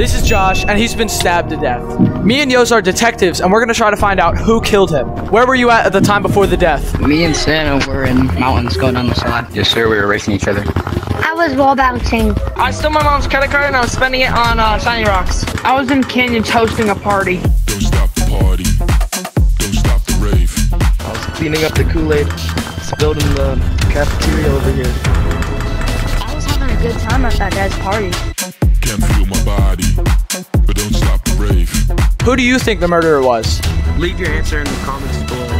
This is Josh, and he's been stabbed to death. Me and Yos are detectives, and we're gonna try to find out who killed him. Where were you at at the time before the death? Me and Santa were in mountains going down the slide. Yes, sir. We were racing each other. I was wall bouncing. I stole my mom's credit card and I was spending it on uh, shiny rocks. I was in Canyons hosting a party. Don't stop the party. Don't stop the rave. I was cleaning up the Kool-Aid, spilled in the cafeteria over here. I was having a good time at that guy's party. Can't feel my body, but don't stop the rave. Who do you think the murderer was? Leave your answer in the comments below.